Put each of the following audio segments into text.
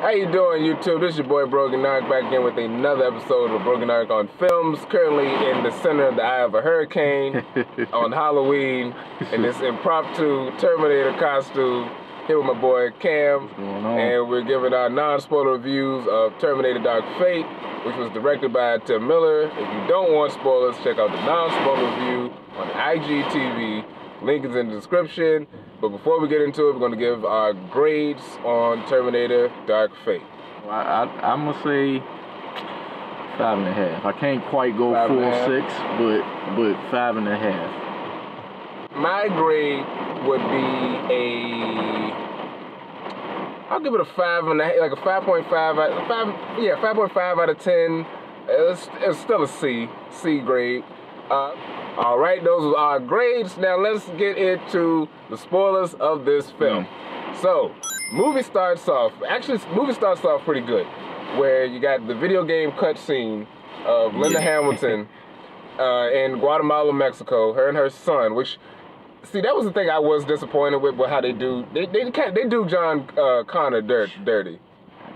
How you doing, YouTube? This is your boy Brogi Naric back again with another episode of Brogi Naric on Films. Currently in the center of the eye of a hurricane on Halloween in this impromptu Terminator costume. Here with my boy Cam, and we're giving our non-spoiler reviews of Terminator Dark Fate, which was directed by Tim Miller. If you don't want spoilers, check out the non-spoiler review on IGTV. Link is in the description. But before we get into it, we're going to give our grades on Terminator Dark Fate. Well, I, I, am going to say five and a half. I can't quite go five full six, but but five and a half. My grade would be a. I'll give it a five and a half, like a five point five, five yeah, five point five out of ten. It's, it's still a C, C grade. Uh, all right, those are our grades. Now let's get into the spoilers of this film. Mm. So, movie starts off, actually, movie starts off pretty good, where you got the video game cutscene of Linda Hamilton uh, in Guatemala, Mexico, her and her son, which, see, that was the thing I was disappointed with, with how they do, they, they, they do John uh, Connor dirt, dirty.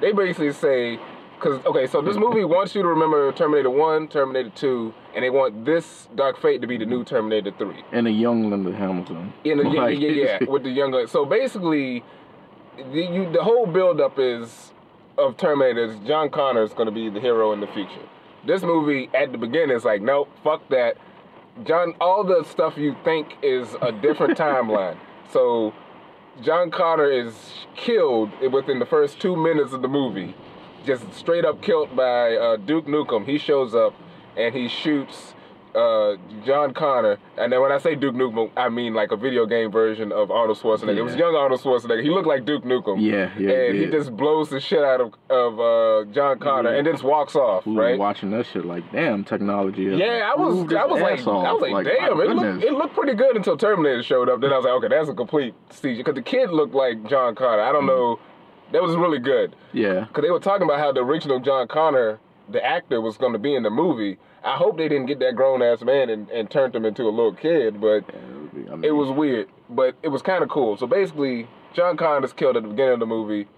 They basically say, because, okay, so this movie wants you to remember Terminator 1, Terminator 2, and they want this Dark Fate to be the new Terminator 3. And a young Linda Hamilton. In a, yeah, yeah, yeah, with the younger. So basically, the, you, the whole buildup is of Terminators. John Connor is going to be the hero in the future. This movie, at the beginning, is like, nope, fuck that. John, all the stuff you think is a different timeline. So, John Connor is killed within the first two minutes of the movie just straight up killed by uh, Duke Nukem. He shows up and he shoots uh, John Connor. And then when I say Duke Nukem, I mean like a video game version of Arnold Schwarzenegger. Yeah. It was young Arnold Schwarzenegger. He looked like Duke Nukem. Yeah, yeah. And he just blows the shit out of, of uh, John Connor yeah. and then just walks off, we right? watching that shit like, damn, technology. Yeah, I was, I was like, off. I was like, like damn, it looked, it looked pretty good until Terminator showed up. Then I was like, okay, that's a complete siege. Because the kid looked like John Connor. I don't mm. know that was really good. Yeah. Because they were talking about how the original John Connor, the actor, was going to be in the movie. I hope they didn't get that grown ass man and, and turned him into a little kid, but yeah, I mean, it was weird. But it was kind of cool. So basically, John Connor's killed at the beginning of the movie.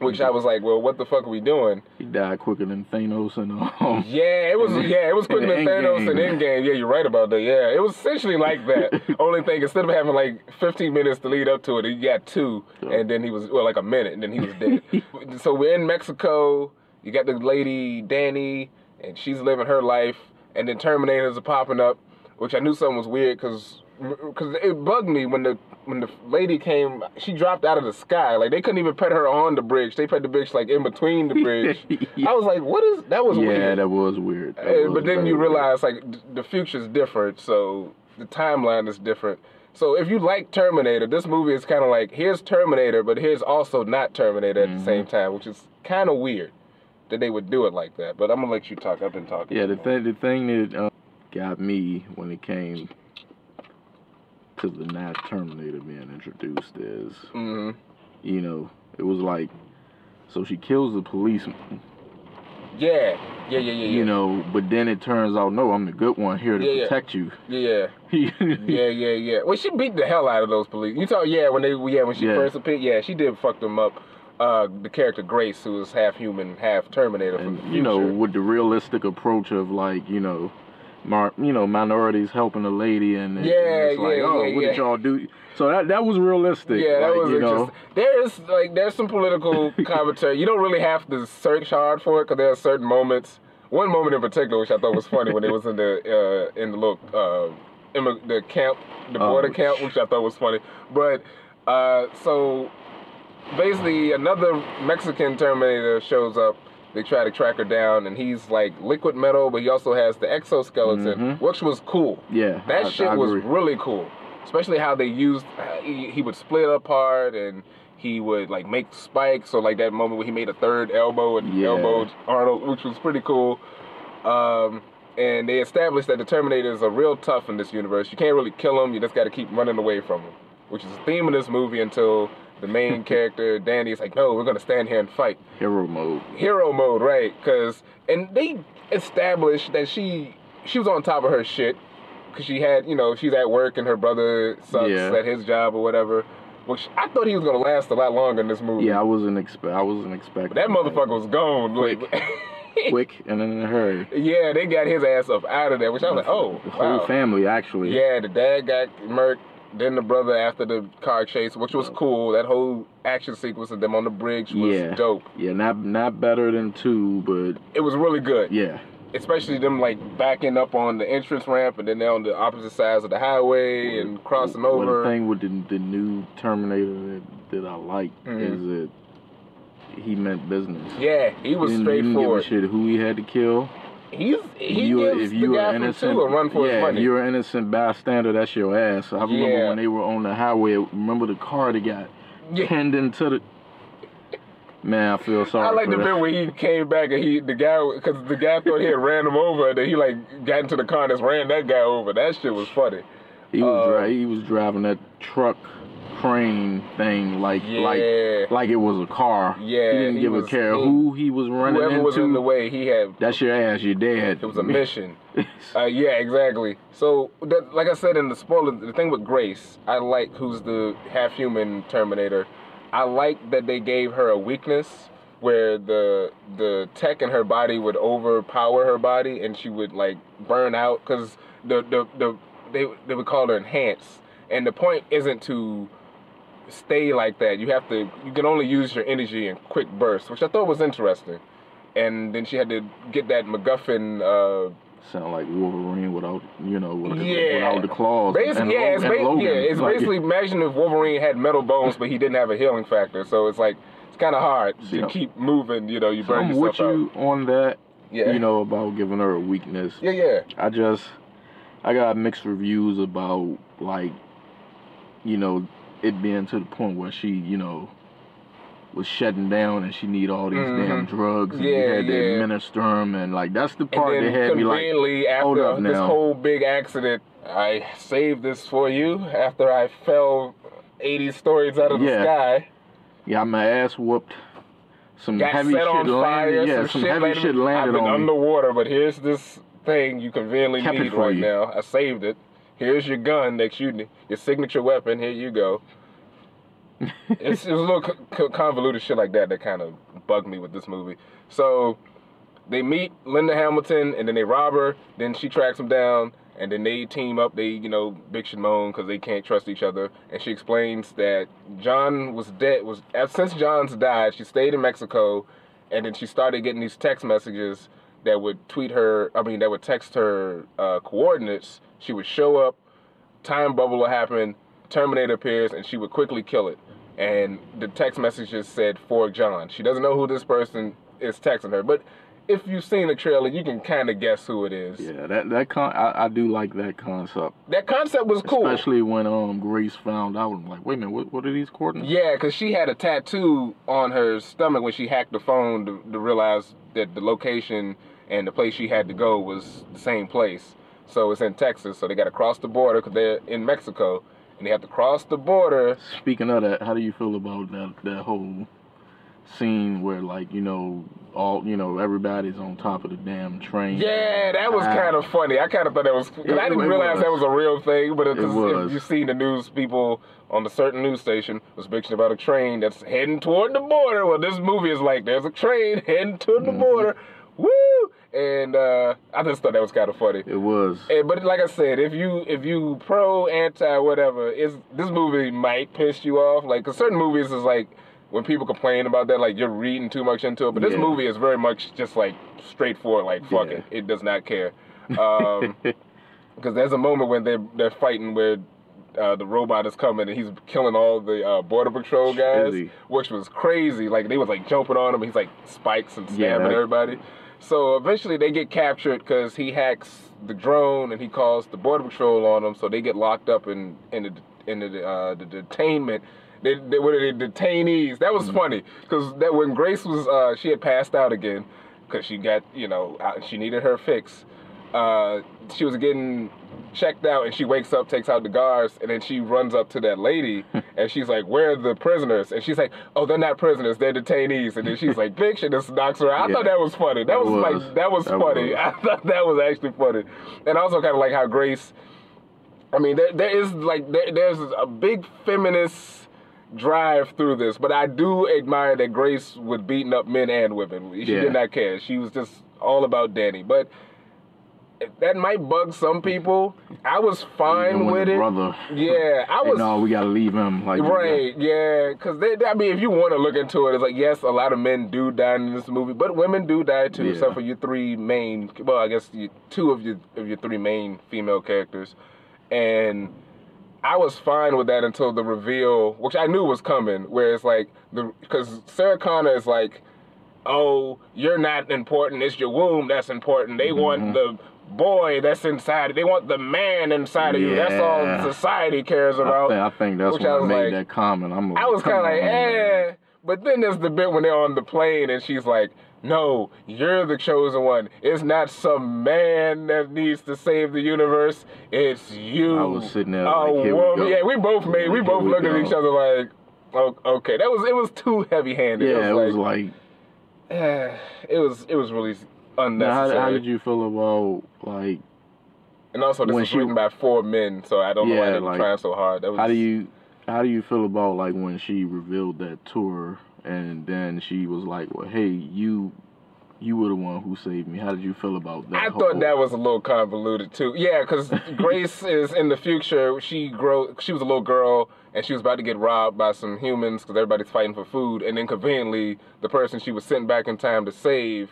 Which I was like, well, what the fuck are we doing? He died quicker than Thanos and um. Yeah, it was. Yeah, it was quicker than Thanos and Endgame. Yeah, you're right about that. Yeah, it was essentially like that. Only thing, instead of having like 15 minutes to lead up to it, he got two, and then he was well, like a minute, and then he was dead. so we're in Mexico. You got the lady Danny, and she's living her life, and then Terminators are popping up, which I knew something was weird because because it bugged me when the when the lady came, she dropped out of the sky. Like they couldn't even put her on the bridge. They put the bridge like in between the bridge. yeah. I was like, what is that? Was yeah, weird. Yeah, that was weird. That was but then you realize like the future's different, so the timeline is different. So if you like Terminator, this movie is kind of like here's Terminator, but here's also not Terminator at mm-hmm. the same time, which is kind of weird that they would do it like that. But I'm gonna let you talk. I've been talking. Yeah, the thing the thing that uh, got me when it came to the last Terminator being introduced is, mm-hmm. you know, it was like, so she kills the policeman. Yeah, yeah, yeah, yeah. You know, but then it turns out, no, I'm the good one here to yeah, protect you. Yeah. yeah, yeah, yeah. Well, she beat the hell out of those police. You talk, yeah, when they, yeah, when she yeah. first appeared, yeah, she did fuck them up. Uh, the character Grace, who is half human, half Terminator. And, you know, with the realistic approach of like, you know, mar- you know, minorities helping a lady, and, and yeah, it's like, yeah, oh, yeah, what yeah. did y'all do? So that that was realistic. Yeah, that like, was you know. There is like there's some political commentary. You don't really have to search hard for it because there are certain moments. One moment in particular, which I thought was funny, when it was in the uh, in the little uh, in the camp, the border oh. camp, which I thought was funny. But uh, so basically, another Mexican Terminator shows up they try to track her down, and he's like liquid metal, but he also has the exoskeleton, mm-hmm. which was cool. Yeah, that I, shit I was really cool. Especially how they used, uh, he, he, would split apart and he would like make spikes. So like that moment where he made a third elbow and yeah. elbowed Arnold, which was pretty cool. Um, and they established that the Terminators are real tough in this universe. You can't really kill them. You just got to keep running away from them, which is the theme of this movie until the main character Danny is like, no, we're gonna stand here and fight. Hero mode. Hero mode, right? Because and they established that she she was on top of her shit because she had you know she's at work and her brother sucks yeah. at his job or whatever. which I thought he was gonna last a lot longer in this movie. Yeah, I wasn't expect. I wasn't expecting. But that motherfucker was gone. Quick. Like, quick and in a hurry. yeah, they got his ass up out of there, which I was like, oh, the whole oh, wow. family actually. Yeah, the dad got murked, then the brother after the car chase, which was cool. That whole action sequence of them on the bridge was Yeah. dope. Yeah, not not better than two, but It was really good. yeah, especially them like backing up on the entrance ramp and then they're on the opposite sides of the highway and crossing Well, over. the thing with the, the new Terminator that, that I like Mhm. is that he meant business. yeah, he was He didn't, he didn't give a shit who he had to kill. He's he you, gives if the you were guy from innocent, two a run for yeah, his money. if you're an innocent bystander, that's your ass. I remember Yeah. when they were on the highway. Remember the car that got Yeah. pinned into the. Man, I feel sorry. I like the that. bit where he came back and he the guy because the guy thought he had ran him over and then he like got into the car and just ran that guy over. That shit was funny. He was Uh, dri- he was driving that truck crane thing like Yeah. like like it was a car. Yeah, he didn't he give was- a care he- who he was running Whoever into. was in the way, he had That's your ass. You're dead. it was a mission. Uh, yeah, exactly. So, that, like I said in the spoiler, the thing with Grace, I like who's the half-human Terminator. I like that they gave her a weakness where the the tech in her body would overpower her body, and she would like burn out because the, the the they they would call her enhanced, and the point isn't to stay like that. You have to you can only use your energy in quick bursts, which I thought was interesting. And then she had to get that MacGuffin. Uh, Sound like Wolverine without you know without, Yeah. without the claws. Basically, and yeah, Lo- it's, and ba- Logan. yeah, it's Like, basically imagine if Wolverine had metal bones, but he didn't have a healing factor. So it's like it's kind of hard to Yeah. keep moving. You know, you So burn I'm with out. you on that. Yeah, You know about giving her a weakness. yeah, yeah. I just I got mixed reviews about like you know it being to the point where she you know was shutting down and she need all these damn Mhm. drugs and Yeah, you had to yeah. administer them and like that's the part that had me like conveniently, hold after up this now. whole big accident, I saved this for you after I fell 80 stories out of the Yeah. sky. yeah my ass whooped some Got heavy shit on landed fire. yeah some, some, shit heavy landed- shit I've landed been on me underwater, but here's this thing you conveniently Kept need right you. now. I saved it. Here's your gun that you your signature weapon. Here you go. it's, it's a little co- co- convoluted shit like that that kind of bugged me with this movie. So they meet Linda Hamilton and then they rob her. Then she tracks them down and then they team up. They, you know, bitch and moan because they can't trust each other. And she explains that John was dead. Was since John's died, she stayed in Mexico, and then she started getting these text messages that would tweet her. I mean, that would text her uh, coordinates. She would show up. Time bubble will happen. Terminator appears, and she would quickly kill it. And the text messages said for John. She doesn't know who this person is texting her, but if you've seen the trailer, you can kind of guess who it is. yeah that that con I, I do like that concept That concept was cool. especially when um Grace found out I'm like wait a minute what, what are these coordinates Yeah, because she had a tattoo on her stomach when she hacked the phone to, to realize that the location and the place she had to go was the same place. So it's in Texas, so they got to cross the border because they're in Mexico, and they have to cross the border. Speaking of that, how do you feel about that that whole scene where like you know all you know everybody's on top of the damn train? Yeah, that was Ah. kind of funny. I kind of thought that was because It- I didn't realize was. that was a real thing. But because was. if you see the news, people on a certain news station was bitching about a train that's heading toward the border. Well, this movie is like there's a train heading toward the Mhm. border. Woo! And uh, I just thought that was kind of funny. It was. Eh, but like I said, if you if you pro anti whatever, is this movie might piss you off. Like 'cause certain movies is like when people complain about that, like you're reading too much into it. But this Yeah. movie is very much just like straightforward. Like fuck Yeah. it, it does not care. Um, because there's a moment when they're they're fighting where. Uh, the robot is coming and he's killing all the uh, border patrol guys, which was crazy. Like they was like jumping on him. He's like spikes and Yeah, stabbing that- everybody. So eventually they get captured because he hacks the drone and he calls the border patrol on them. So they get locked up in in the in the, uh, the detainment. They, they what are they detainees? That was funny because that when Grace was uh, she had passed out again because she got you know uh, she needed her fix. Uh, she was getting checked out and she wakes up, takes out the guards, and then she runs up to that lady and she's like, "Where are the prisoners?" And she's like, "Oh, they're not prisoners, they're detainees." And then she's like, "Bitch," and just knocks her out. I Yeah. thought that was funny. That That was, was. like that was That funny. was. I thought that was actually funny, and I also kind of like how Grace. I mean, there, there is like there, there's a big feminist drive through this, but I do admire that Grace would beating up men and women. She Yeah. did not care. She was just all about Danny. But that might bug some people. I was fine Even when with it. Brother. Yeah, I was no, we gotta leave him. Like Right, yeah, because I mean, if you want to look into it, it's like yes, a lot of men do die in this movie, but women do die too. Yeah. Except for your three main, well, I guess you, two of your of your three main female characters, and I was fine with that until the reveal, which I knew was coming, where it's like the because Sarah Connor is like, oh, you're not important. It's your womb that's important. They want Mhm. the boy that's inside. They want the man inside of you. That's all society cares I about. I think that's Which when I I, was made like- that comment. I'm like, I was kind of like, eh. But then there's the bit when they're on the plane and she's like, no, you're the chosen one. It's not some man that needs to save the universe. It's you. I was sitting there like, here we go. Yeah, we both made. We Here both looked at each other like, oh, okay, that was it. Was too heavy-handed. Yeah, it was like, like. eh, it was it was really Now, how, how did you feel about like? and also, this was she- written by four men, so I don't know why they were like, trying so hard. That was, How do you? How do you feel about like when she revealed that tour and then she was like, "Well, hey, you, you were the one who saved me." How did you feel about that? I whole- thought that was a little convoluted too. Yeah, because Grace is in the future. She grow. She was a little girl, and she was about to get robbed by some humans because everybody's fighting for food. And then conveniently, the person she was sent back in time to save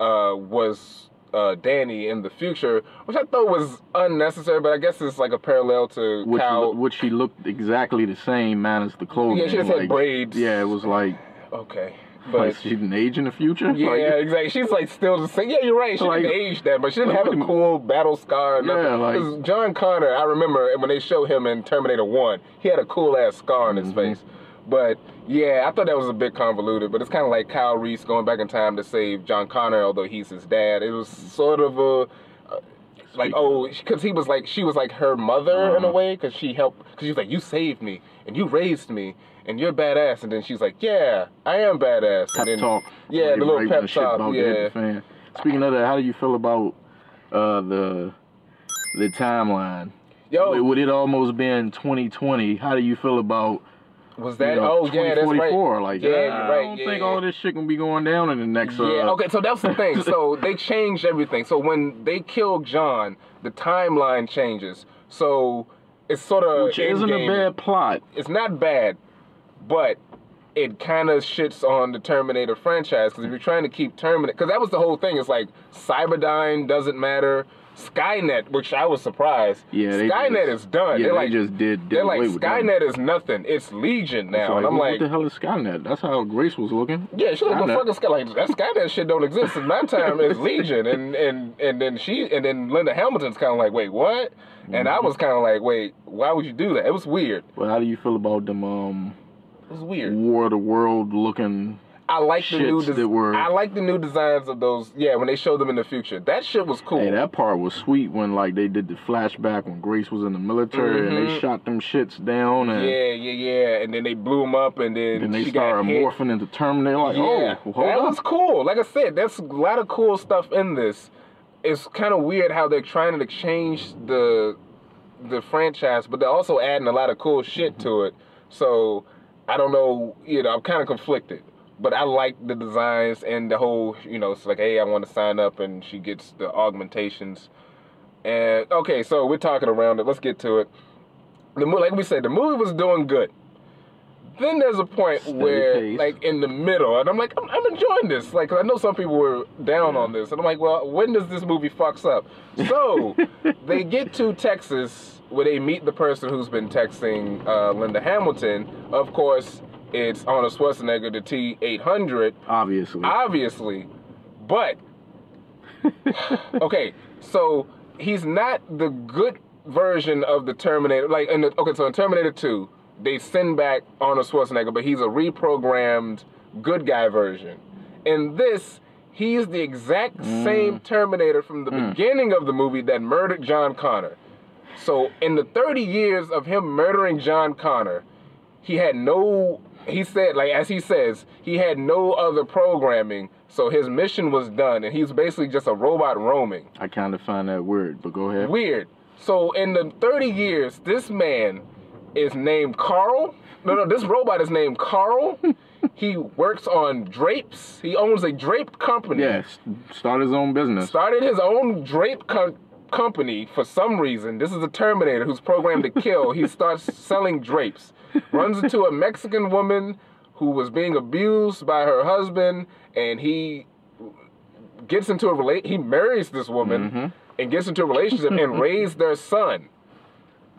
uh, was uh, Danny in the future, which I thought was unnecessary. But I guess it's like a parallel to Which, Cal. which she looked exactly the same, minus the clothing. yeah, she just had braids. Yeah, it was like, Okay, like but. she didn't age in the future. Yeah, Like, exactly. She's like still the same. Yeah, you're right. She Like- didn't age that, but she didn't like, have a what do you- cool battle scar. Or nothing. Yeah, like- John Connor, I remember when they show him in Terminator One, he had a cool ass scar on his Mhm. face. But yeah, I thought that was a bit convoluted. But it's kind of like Kyle Reese going back in time to save John Connor, although he's his dad. It was sort of a. uh, Like oh, because he was like she was like her mother in a Uh-huh. way because she helped because she was like you saved me and you raised me and you're badass and then she's like yeah I am badass pep and then talk. yeah, the little pep talk, about to hit yeah. fan. Speaking of that, how do you feel about uh, the the timeline? Yo, With, with it almost being 2020, how do you feel about was that? you know, oh yeah, that's right. 2044? Like, Yeah, yeah, you're I don't yeah, think yeah. all this shit gonna be going down in the next. Uh, Yeah, okay, so that's the thing. So they changed everything. So when they killed John, the timeline changes. So it's sort of Which isn't a bad plot. It's not bad, but it kind of shits on the Terminator franchise because if you're trying to keep Terminator, because that was the whole thing. It's like Cyberdyne doesn't matter. Skynet, which I was surprised. Yeah, they Skynet just- is done. Yeah, they're they like, just did. did they're like away with them. Skynet is nothing. It's Legion now, It's like, and I'm what, like, what the hell is Skynet? That's how Grace was looking. Yeah, she like the Skynet. fucking Sky like that Skynet shit don't exist. In my time, it's Legion, and and and then she and then Linda Hamilton's kind of like, wait, what? And I Mm-hmm. was kind of like, wait, why would you do that? It was weird. But how do you feel about them um It was weird. War of the World looking? I like the new des- that were- I like the new designs of those. Yeah, when they show them in the future, that shit was cool. Hey, that part was sweet when like they did the flashback when Grace was in the military and they Mhm. shot them shits down and yeah, yeah, yeah. And then they blew them up, and then, then they started morphing into Terminator. Like, yeah, oh, hold that up. was cool. Like I said, that's a lot of cool stuff in this. It's kind of weird how they're trying to change the the franchise, but they're also adding a lot of cool shit to it. So I don't know. You know, I'm kind of conflicted. But I like the designs and the whole. You know, it's like, hey, I want to sign up, and she gets the augmentations. And okay, so we're talking around it. Let's get to it. The mo- like we said, the movie was doing good. Then there's a point Steady where, pace. like in the middle, and I'm like, I'm, I'm enjoying this. Like, I know some people were down on this, and I'm like, well, when does this movie fucks up? So they get to Texas where they meet the person who's been texting uh, Linda Hamilton. Of course, it's Arnold Schwarzenegger, the T800 Obviously. obviously. But okay so he's not the good version of the terminator like in the, okay so in terminator 2 they send back arnold schwarzenegger but he's a reprogrammed good guy version. In this he's the exact same terminator from the Mm. beginning of the movie that murdered john connor. So in the 30 years of him murdering john connor he had no he said like as he says he had no other programming so his mission was done and he's basically just a robot roaming I kind of find that weird, but go ahead. weird so in the 30 years this man is named Carl. No, no, this robot is named Carl. he works on drapes. He owns a drape company. Yes, start his own business. Started his own drape com- company for some reason. This is a Terminator who's programmed to kill. he starts selling drapes. Runs into a Mexican woman who was being abused by her husband, and he gets into a relate. He marries this woman Mhm. and gets into a relationship and raise their son.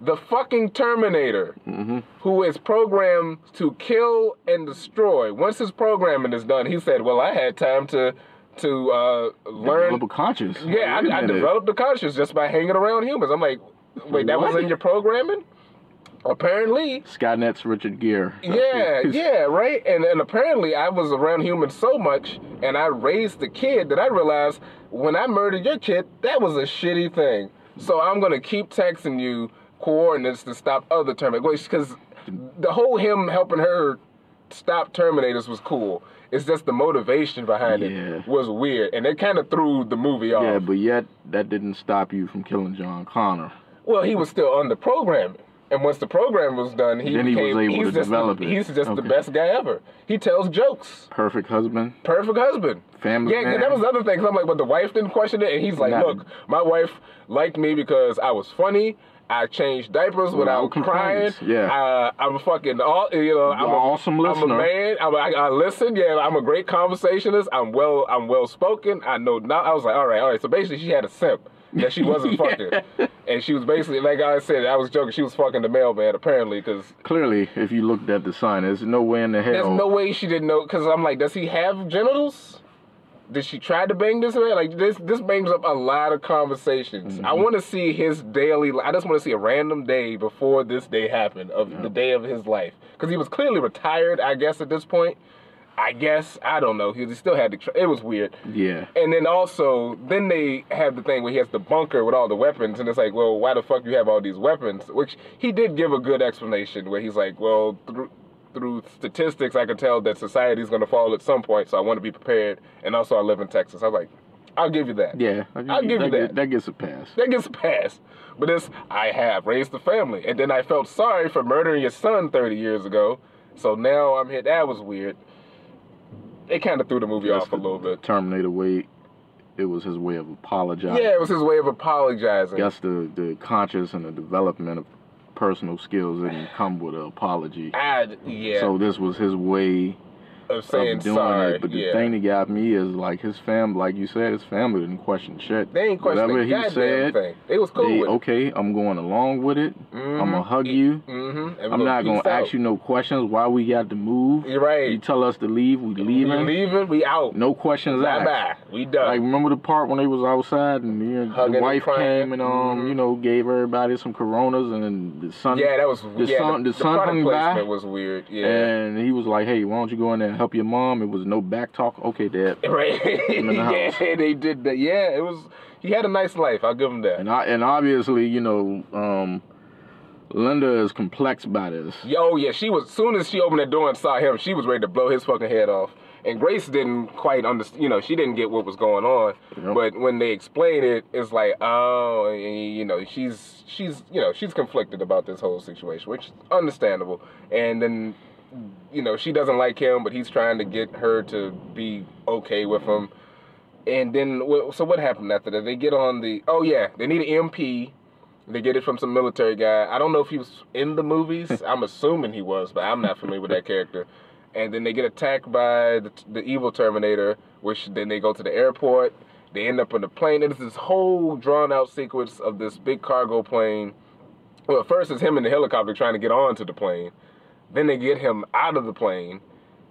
The fucking Terminator, hmm who is programmed to kill and destroy. Once his programming is done, he said, "Well, I had time to to uh, learn Develop a conscious. yeah, I, a I, developed the conscious just by hanging around humans. I'm like, wait, that was in your programming? Apparently, Skynet's Richard Gere. yeah, yeah, right. And and apparently, I was around humans so much, and I raised the kid that I realized when I murdered your kid, that was a shitty thing. So I'm gonna keep texting you coordinates to stop other Terminators because the whole him helping her stop Terminators was cool. It's just the motivation behind Yeah. it was weird, and it kind of threw the movie off. Yeah, but yet that didn't stop you from killing John Connor. Well, he was still under programming. And once the program was done, he Then he was became able he's to just develop the, it. he's just the best guy ever. He tells jokes. Perfect husband, Perfect husband. family Yeah, man. that was the other thing. Cause I'm like, but the wife didn't question it, and he's like, Nothing. look, my wife liked me because I was funny. I changed diapers without crying. yeah. Uh, I'm a fucking all you know. I'm You're a, awesome I'm a man. I'm a, I, I listen. Yeah, I'm a great conversationalist. I'm well. I'm well spoken. I know. Now I was like, all right, all right. So basically, she had a simp that she wasn't fucking, and she was basically like I said. I was joking. She was fucking the mailman apparently because Clearly, if you looked at the sign, there's no way in the hell. there's no way she didn't know. Because I'm like, does he have genitals? Did she try to bang this man? Like this, this brings up a lot of conversations. I Mhm. want to see his daily. I just want to see a random day before this day happened of Yeah. the day of his life, because he was clearly retired. I guess at this point, I guess I don't know. He still had to. Tr- it was weird. Yeah. And then also, then they have the thing where he has the bunker with all the weapons, and it's like, well, why the fuck you have all these weapons? Which he did give a good explanation, where he's like, well, through through statistics, I can tell that society's going to fall at some point, so I want to be prepared. And also, I live in Texas. I was like, I'll give you that. Yeah. I'll give you that. that. get- That gets a pass. That gets passed. But this, I have raised a family, and then I felt sorry for murdering your son 30 years ago. So now I'm here. That was weird. It kind of threw the movie That's off a little bit. Terminator way. It was his way of apologizing. Yeah, it was his way of apologizing. Guess the the conscious and the development of personal skills didn't come with an apology. I, yeah, So this was his way of saying of doing sorry. it. But the yeah. thing that got me is like his family, like you said, his family didn't question shit. they ain't questioning Whatever the he said, thing. They was cool They, okay, I'm going along with it. Mhm. I'm gonna hug you. Mm-hmm. I'm not gonna ask you no questions why we got to move. You're right. You tell us to leave, we leave. We leaving. leaving. We out. No questions Bye asked. bye. We done. Like remember the part when they was outside and you know, the wife crying. came and um Mhm. you know gave everybody some Coronas and then the son yeah, that was the yeah. sun- the, the sun product hung was weird. Yeah. and he was like, hey, why don't you go in there and help your mom? It was no back talk. Okay, dad. Right. the yeah, they did that. Yeah, it was. He had a nice life. I'll give him that. And I and obviously you know um Linda is complex by this. Yo, yeah, she was. Soon as she opened the door and saw him, she was ready to blow his fucking head off. And Grace didn't quite understand. You know, she didn't get what was going on. Yep. But when they explained it, it's like, oh, you know, she's she's you know she's conflicted about this whole situation, which is understandable. And then, you know, she doesn't like him, but he's trying to get her to be okay with him. And then, so what happened after that? They get on the. Oh yeah, they need an MP. They get it from some military guy. I don't know if he was in the movies. I'm assuming he was, but I'm not familiar with that character. And then they get attacked by the, the evil Terminator, which then they go to the airport. They end up on the plane. And it's this whole drawn out sequence of this big cargo plane. Well, first it's him in the helicopter trying to get onto the plane. Then they get him out of the plane,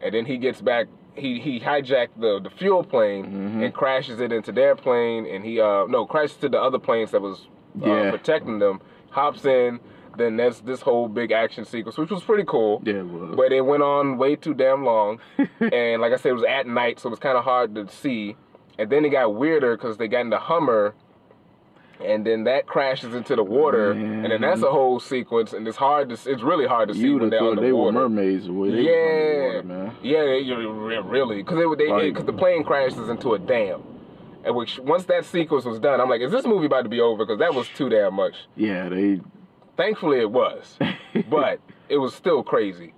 and then he gets back. He he hijacked the the fuel plane Mhm. and crashes it into their plane, and he uh no crashes to the other planes that was uh, Yeah. protecting them. Hops in. Then that's this whole big action sequence, which was pretty cool. Yeah, it was. But it went on way too damn long, and like I said, it was at night, so it was kind of hard to see. And then it got weirder because they got in the Hummer, and then that crashes into the water, and then that's a mm-hmm. whole sequence, and it's hard to. It's really hard to see when would they're on the they were mermaids way they Yeah. man. Yeah, they, really, because they they Like- because the plane crashes into a dam, and which once that sequence was done, I'm like, is this movie about to be over? Because that was too damn much. Yeah, they Thankfully, it was, but it was still crazy.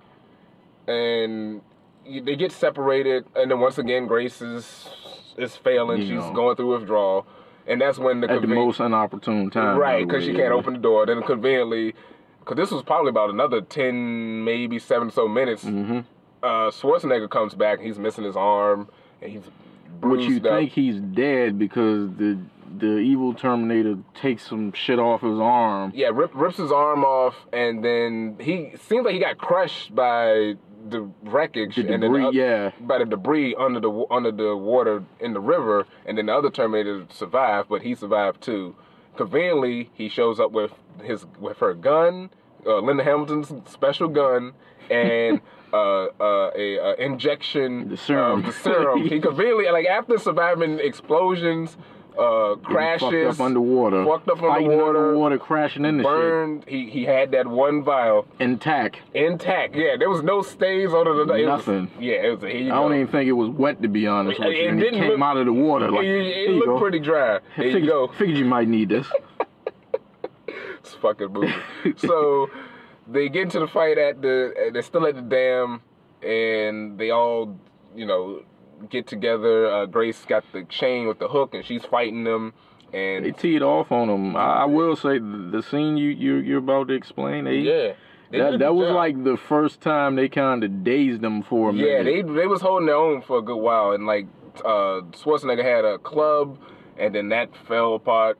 And they get separated, and then once again, Grace is is failing. You She's know. going through withdrawal, and that's when the at the most inopportune time. right because she can't open the door. Then conveniently, because this was probably about another ten, maybe seven or so minutes. hmm Uh, Schwarzenegger comes back. He's missing his arm, and he's bruised you up. think he's dead because the the evil Terminator takes some shit off his arm. Yeah, rip, rips his arm off, and then he seems like he got crushed by the wreckage The and debris, then the, yeah. by the debris under the under the water in the river, and then the other Terminator survived, but he survived too. Conveniently, he shows up with his with her gun, uh, Linda Hamilton's special gun, and uh, uh, a uh, injection The serum. of the serum. he conveniently like after surviving explosions, uh, crashes, fucked up underwater, fucked up underwater, underwater, crashing into burned. He he had that one vial intact. intact. Yeah, there was no stains on it. It was- Nothing. yeah, it was. Here you I go. don't even think it was wet to be honest with It- you. it And it didn't came look- out of the water like. it, it looked go. pretty dry. There you go. Figured you might need this. It's fucking movie. so they get into the fight at the. They're still at the dam, and they all, you know, get together. Uh, Grace got the chain with the hook, and she's fighting them. And They teed off on them. I, I will say the, the scene you you you're about to explain. They, yeah, they that that was job. like the first time they kind of dazed them for a minute. Yeah, they they was holding their own for a good while, and like uh, Schwarzenegger had a club, and then that fell apart,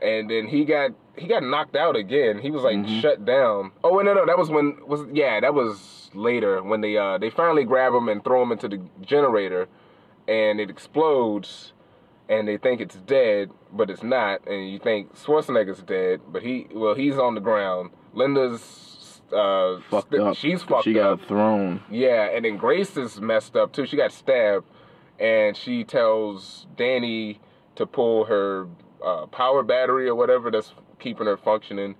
and then he got he got knocked out again. He was like Mhm. shut down. Oh no, no, that was when was yeah, that was later when they uh they finally grab him and throw him into the generator, and it explodes, and they think it's dead, but it's not, and you think Schwarzenegger's dead, but he well he's on the ground. Linda's uh fucked st- up. She's fucked She up. got thrown. Yeah, and then Grace is messed up too. She got stabbed, and she tells Danny to pull her uh, power battery or whatever that's keeping her functioning.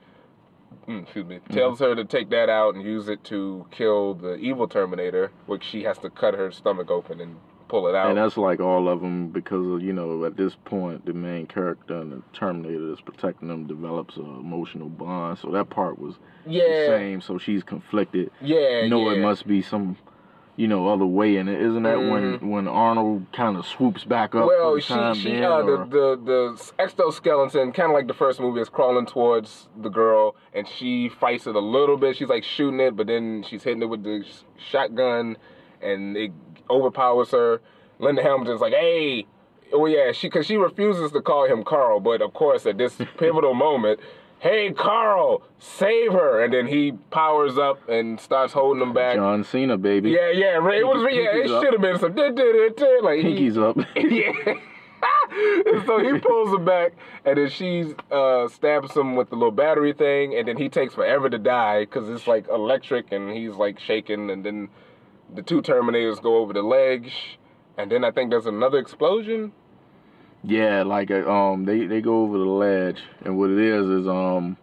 Mm, excuse me. Tells her to take that out and use it to kill the evil Terminator, which she has to cut her stomach open and pull it out. And that's like all of them because of, you know at this point the main character and the Terminator that's protecting them develops an emotional bond. So that part was the yeah, same. So she's conflicted. yeah, no, yeah. it must be some, you know, other way. And isn't that when when Arnold kind of swoops back up? Well, she she uh, the, the the exoskeleton, kind of like the first movie, is crawling towards the girl, and she fights it a little bit. She's like shooting it, but then she's hitting it with the shotgun, and it overpowers her. Linda Hamilton's like, "Hey." Oh yeah, she because she refuses to call him Carl, but of course at this pivotal moment, hey Carl, save her, and then he powers up and starts holding him back. John Cena, baby. Yeah, yeah, it was yeah, it should have been some did did did like he- Pinky's up. yeah. And so he pulls him back, and then she uh, stabs him with the little battery thing, and then he takes forever to die because it's like electric, and he's like shaking, and then the two Terminators go over the ledge, and then I think there's another explosion. Yeah, like uh, um, they they go over the ledge, and what it is is um,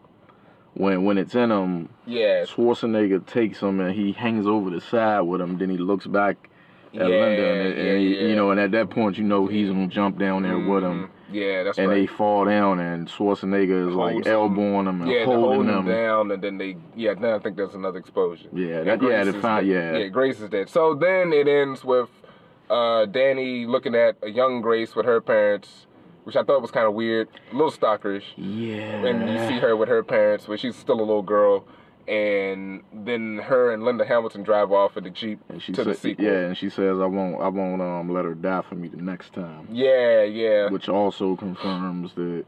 when when it's in him, Yeah, Schwarzenegger takes him and he hangs over the side with him. Then he looks back yeah, Linda, and, yeah, and he- yeah. you know, and at that point, you know he's gonna jump down there with him. Yeah, that's and right. they fall down, and Schwarzenegger is like elbowing him and yeah, holding him down, and then they yeah. Then I think there's another explosion. Yeah, that, yeah, the fi- yeah. Yeah, Grace is dead. So then it ends with uh, Danny looking at a young Grace with her parents, which I thought was kind of weird, a little stalkerish. Yeah. And you see her with her parents when she's still a little girl. And then her and Linda Hamilton drive off in the Jeep And she to the sequel. yeah, and she says, "I won't, I won't um let her die for me the next time," Yeah, yeah. which also confirms that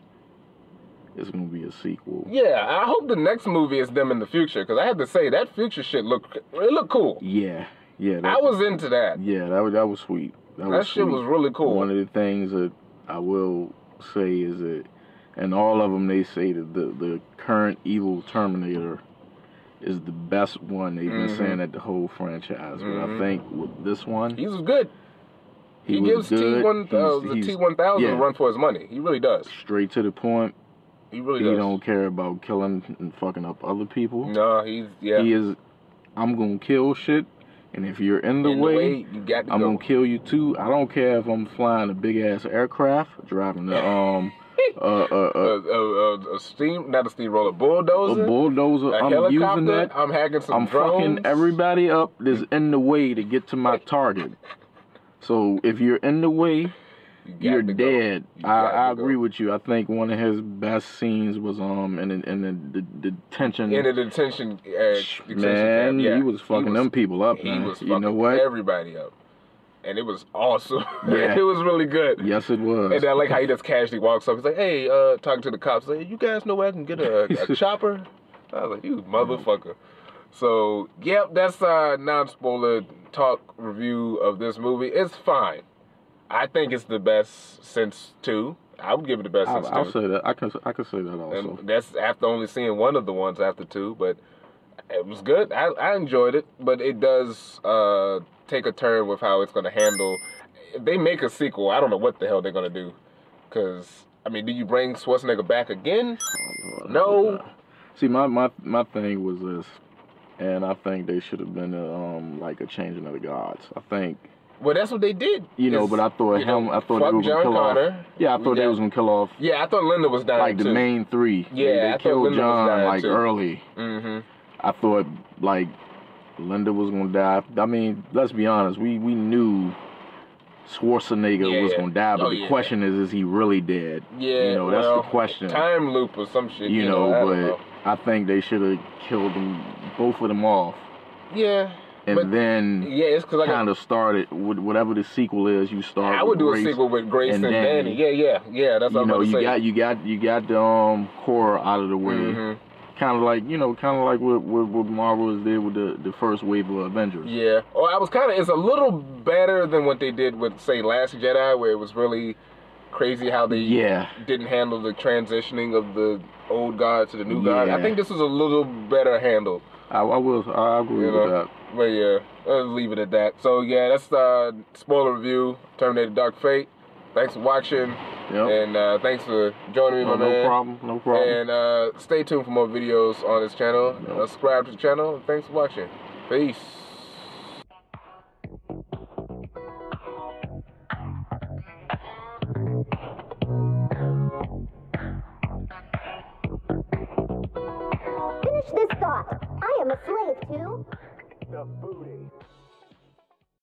it's gonna be a sequel. Yeah, I hope the next movie is them in the future because I had to say that future shit look it looked cool. Yeah, yeah. That, I was into that. Yeah, that was that was sweet. That, That was shit sweet. was really cool. One of the things that I will say is that, and all of them, they say that the the current evil Terminator is the best one. They've been Mhm. saying that the whole franchise, but I Mhm. think with this one, He was good. He, was gives T one uh, the T one thousand yeah. a run for his money. He really does. straight to the point. He really does. He does. don't care about killing and fucking up other people. No, he's yeah. He is. I'm gonna kill shit, and if you're in the, In way, you got to I'm go. gonna kill you too. I don't care if I'm flying a big ass aircraft, driving the um uh, uh, a, uh, a, steam, not a steamroller, bulldozer, a bulldozer. I'm using that. I'm hacking some I'm drones. fucking everybody up that's in the way to get to my target. So if you're in the way, You you're dead. You I, I agree with you. I think one of his best scenes was um in the, in the, the, the tension. In the detention, uh, detention man, camp, yeah. he was fucking them people up, He man. was you fucking know what? everybody up, and it was awesome. Yeah. it was really good. yes, it was. And I like how he just casually walks up. He's like, "Hey, uh, talking to the cops, like, you guys know where I can get a, a chopper?" I was like, "You motherfucker." So, yep, that's our non-spoiler talk review of this movie. It's fine. I think it's the best since two. I would give it the best I'll, since I'll two. say that. I can I can say that also. And that's after only seeing one of the ones after two, but it was good. I, I enjoyed it, but it does uh, take a turn with how it's going to handle. If they make a sequel, I don't know what the hell they're going to do. Because, I mean, do you bring Schwarzenegger back again? No. See, my, my my thing was this, and I think they should have been a, um like a changing of the gods. I think Well, that's what they did. you know, but I thought you know, him. I thought they were gonna kill off. Connor. Yeah, I thought they was gonna kill off Yeah, I thought Linda was dying like the too. main three. They- Yeah, they, I killed Linda John like too. early. Mm-hmm. I thought like Linda was gonna die. I mean, let's be honest. We we knew Schwarzenegger Yeah, was gonna die, but Oh, the yeah. question is, is he really dead? Yeah, You know, that's the well, question. Time loop or some shit. You You, know, I don't but know. I think they should have killed them, both of them off, Yeah, and But- then yeah, it's because I kind of started with whatever the sequel is. You start. I would do a sequel with Grace and, and Danny. Danny. Yeah, yeah, yeah. That's what You know, I'm you to got say. you got you got the um core out of the way. Mhm. Kind of like you know, kind of like what, what what Marvel did with the the first wave of Avengers. Yeah. Oh, I was kind of. It's a little better than what they did with, say, Last Jedi, where it was really crazy how they Yeah. didn't handle the transitioning of the old god to the new god. I think this was a little better handled. I, I will. I agree You with know. that. But yeah, I'll leave it at that. So yeah, that's the spoiler review. Terminator Dark Fate. Thanks for watching, Yep. and uh, thanks for joining me, no, my no man. problem. No problem. And uh, stay tuned for more videos on this channel. Yep. Uh, subscribe to the channel. Thanks for watching. Peace. Finish this thought. I am a slave to The booty.